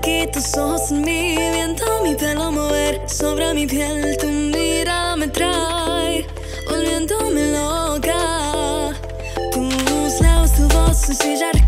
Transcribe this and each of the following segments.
aquí, tus ojos en mí, viendo mi pelo mover sobre mi piel, tu mirada me trae, volviéndome loca. Tus labios, tu voz sencilla.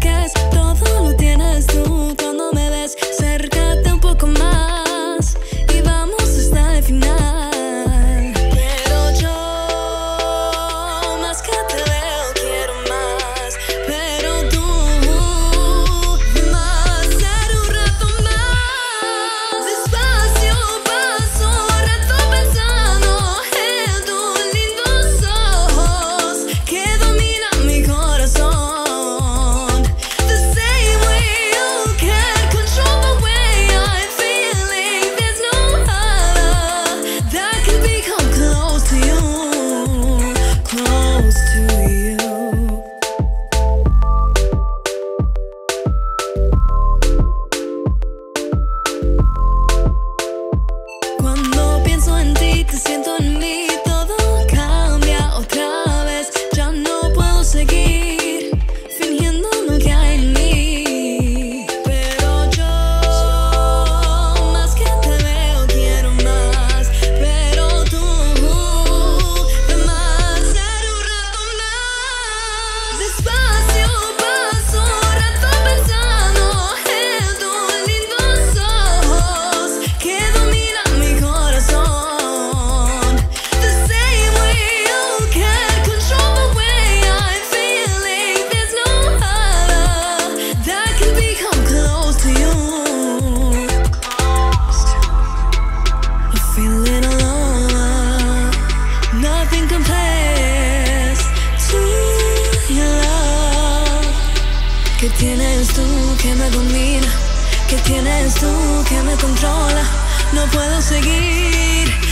siento ¿Qué tienes tú que me domina? ¿Qué tienes tú que me controla? No puedo seguir.